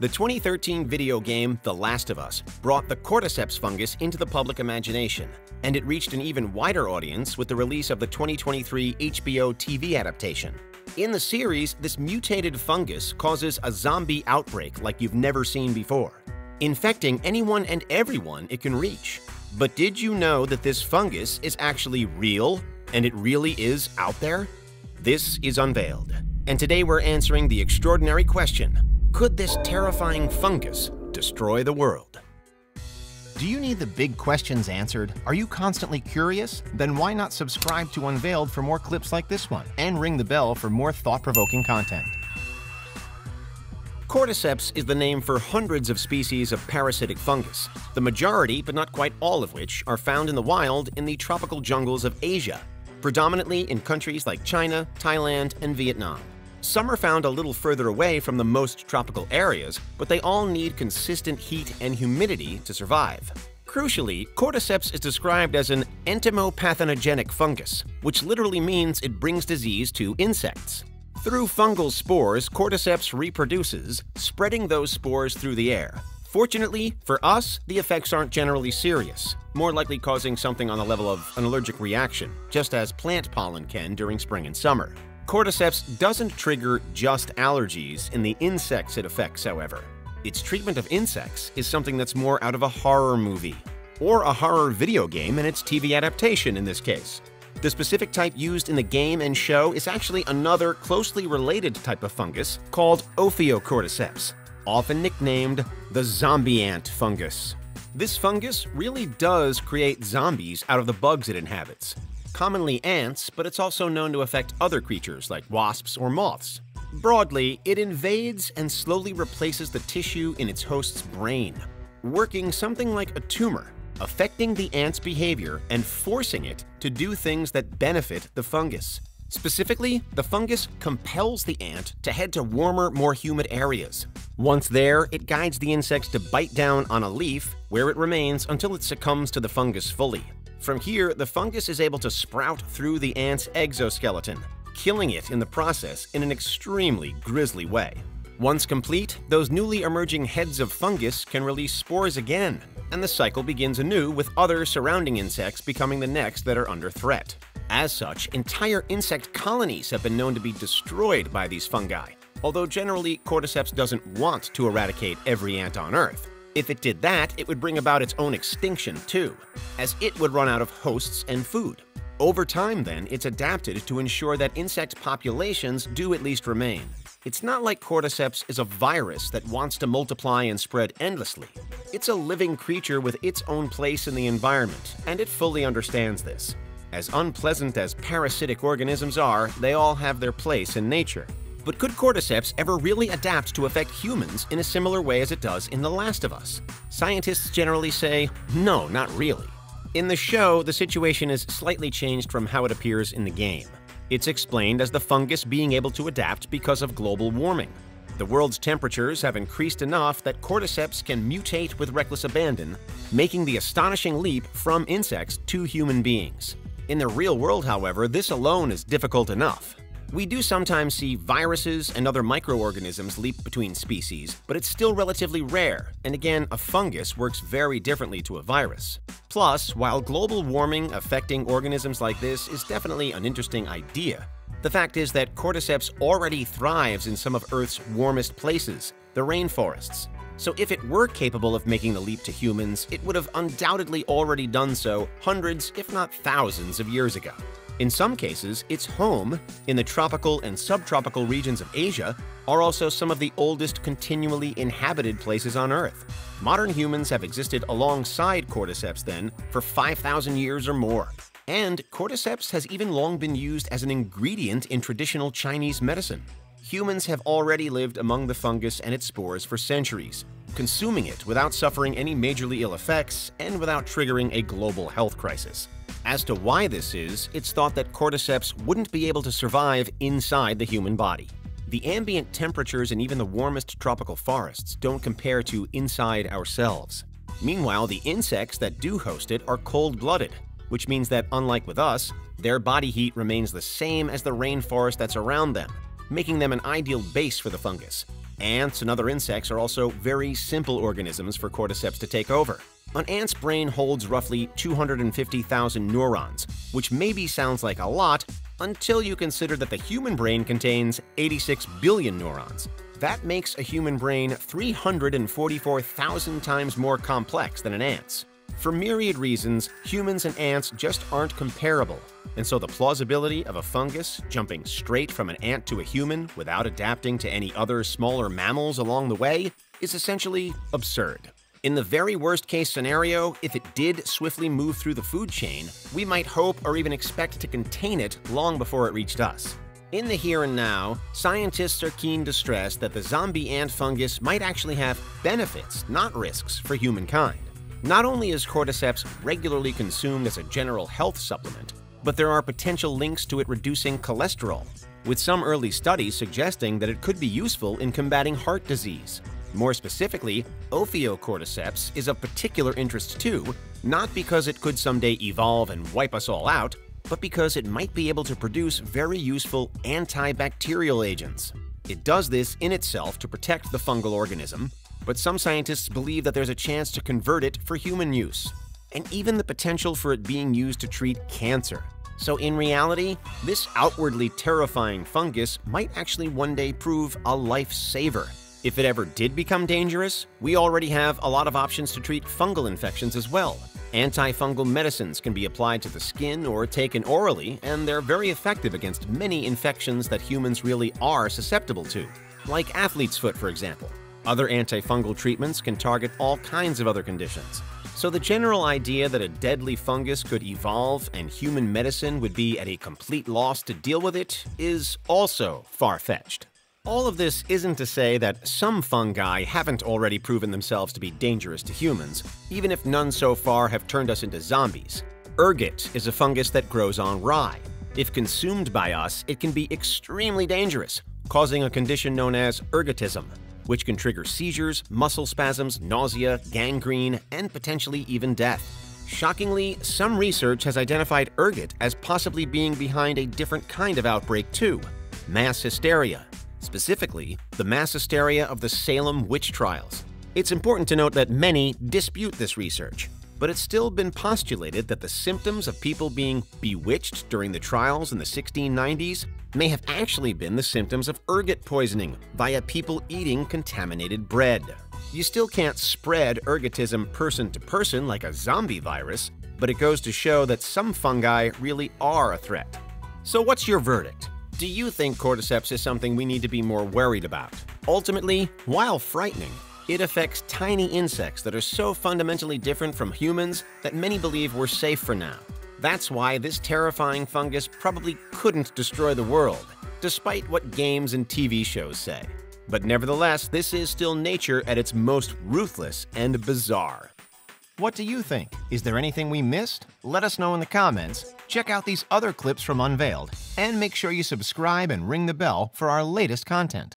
The 2013 video game The Last of Us brought the cordyceps fungus into the public imagination, and it reached an even wider audience with the release of the 2023 HBO TV adaptation. In the series, this mutated fungus causes a zombie outbreak like you've never seen before, infecting anyone and everyone it can reach. But did you know that this fungus is actually real and it really is out there? This is Unveiled, and today we're answering the extraordinary question could this terrifying fungus destroy the world? Do you need the big questions answered? Are you constantly curious? Then why not subscribe to Unveiled for more clips like this one and ring the bell for more thought provoking content? Cordyceps is the name for hundreds of species of parasitic fungus, the majority, but not quite all of which, are found in the wild in the tropical jungles of Asia, predominantly in countries like China, Thailand, and Vietnam. Some are found a little further away from the most tropical areas, but they all need consistent heat and humidity to survive. Crucially, cordyceps is described as an entomopathogenic fungus, which literally means it brings disease to insects. Through fungal spores, cordyceps reproduces, spreading those spores through the air. Fortunately, for us, the effects aren't generally serious, more likely causing something on the level of an allergic reaction, just as plant pollen can during spring and summer. Cordyceps doesn't trigger just allergies in the insects it affects, however. Its treatment of insects is something that's more out of a horror movie, or a horror video game and its TV adaptation in this case. The specific type used in the game and show is actually another closely related type of fungus called Ophiocordyceps, often nicknamed the zombie ant fungus. This fungus really does create zombies out of the bugs it inhabits, commonly ants, but it's also known to affect other creatures like wasps or moths. Broadly, it invades and slowly replaces the tissue in its host's brain, working something like a tumor, affecting the ant's behavior and forcing it to do things that benefit the fungus. Specifically, the fungus compels the ant to head to warmer, more humid areas. Once there, it guides the insects to bite down on a leaf, where it remains until it succumbs to the fungus fully. From here, the fungus is able to sprout through the ant's exoskeleton, killing it in the process in an extremely grisly way. Once complete, those newly emerging heads of fungus can release spores again, and the cycle begins anew with other surrounding insects becoming the next that are under threat. As such, entire insect colonies have been known to be destroyed by these fungi, although generally Cordyceps doesn't want to eradicate every ant on Earth. If it did that, it would bring about its own extinction too, as it would run out of hosts and food. Over time, then, it's adapted to ensure that insect populations do at least remain. It's not like cordyceps is a virus that wants to multiply and spread endlessly. It's a living creature with its own place in the environment, and it fully understands this. As unpleasant as parasitic organisms are, they all have their place in nature. But could cordyceps ever really adapt to affect humans in a similar way as it does in The Last of Us? Scientists generally say, no, not really. In the show, the situation is slightly changed from how it appears in the game. It's explained as the fungus being able to adapt because of global warming. The world's temperatures have increased enough that cordyceps can mutate with reckless abandon, making the astonishing leap from insects to human beings. In the real world, however, this alone is difficult enough. We do sometimes see viruses and other microorganisms leap between species, but it's still relatively rare, and again, a fungus works very differently to a virus. Plus, while global warming affecting organisms like this is definitely an interesting idea, the fact is that cordyceps already thrives in some of Earth's warmest places, the rainforests. So if it were capable of making the leap to humans, it would have undoubtedly already done so hundreds, if not thousands, of years ago. In some cases, its home, in the tropical and subtropical regions of Asia, are also some of the oldest continually inhabited places on Earth. Modern humans have existed alongside cordyceps then for 5,000 years or more. And cordyceps has even long been used as an ingredient in traditional Chinese medicine. Humans have already lived among the fungus and its spores for centuries, consuming it without suffering any majorly ill effects and without triggering a global health crisis. As to why this is, it's thought that cordyceps wouldn't be able to survive inside the human body. The ambient temperatures in even the warmest tropical forests don't compare to inside ourselves. Meanwhile, the insects that do host it are cold-blooded, which means that unlike with us, their body heat remains the same as the rainforest that's around them, making them an ideal base for the fungus. Ants and other insects are also very simple organisms for cordyceps to take over. An ant's brain holds roughly 250,000 neurons, which maybe sounds like a lot until you consider that the human brain contains 86 billion neurons. That makes a human brain 344,000 times more complex than an ant's. For myriad reasons, humans and ants just aren't comparable, and so the plausibility of a fungus jumping straight from an ant to a human without adapting to any other smaller mammals along the way is essentially absurd. In the very worst case scenario, if it did swiftly move through the food chain, we might hope or even expect to contain it long before it reached us. In the here and now, scientists are keen to stress that the zombie ant fungus might actually have benefits, not risks, for humankind. Not only is cordyceps regularly consumed as a general health supplement, but there are potential links to it reducing cholesterol, with some early studies suggesting that it could be useful in combating heart disease. More specifically, Ophiocordyceps is of particular interest too, not because it could someday evolve and wipe us all out, but because it might be able to produce very useful antibacterial agents. It does this in itself to protect the fungal organism, but some scientists believe that there's a chance to convert it for human use, and even the potential for it being used to treat cancer. So in reality, this outwardly terrifying fungus might actually one day prove a lifesaver. If it ever did become dangerous, we already have a lot of options to treat fungal infections as well. Antifungal medicines can be applied to the skin or taken orally, and they're very effective against many infections that humans really are susceptible to, like athlete's foot, for example. Other antifungal treatments can target all kinds of other conditions. So the general idea that a deadly fungus could evolve and human medicine would be at a complete loss to deal with it is also far-fetched. All of this isn't to say that some fungi haven't already proven themselves to be dangerous to humans, even if none so far have turned us into zombies. Ergot is a fungus that grows on rye. If consumed by us, it can be extremely dangerous, causing a condition known as ergotism, which can trigger seizures, muscle spasms, nausea, gangrene, and potentially even death. Shockingly, some research has identified ergot as possibly being behind a different kind of outbreak too, mass hysteria, specifically the mass hysteria of the Salem witch trials. It's important to note that many dispute this research, but it's still been postulated that the symptoms of people being bewitched during the trials in the 1690s may have actually been the symptoms of ergot poisoning via people eating contaminated bread. You still can't spread ergotism person to person like a zombie virus, but it goes to show that some fungi really are a threat. So what's your verdict? Do you think cordyceps is something we need to be more worried about? Ultimately, while frightening, it affects tiny insects that are so fundamentally different from humans that many believe we're safe for now. That's why this terrifying fungus probably couldn't destroy the world, despite what games and TV shows say. But nevertheless, this is still nature at its most ruthless and bizarre. What do you think? Is there anything we missed? Let us know in the comments. Check out these other clips from Unveiled, and make sure you subscribe and ring the bell for our latest content.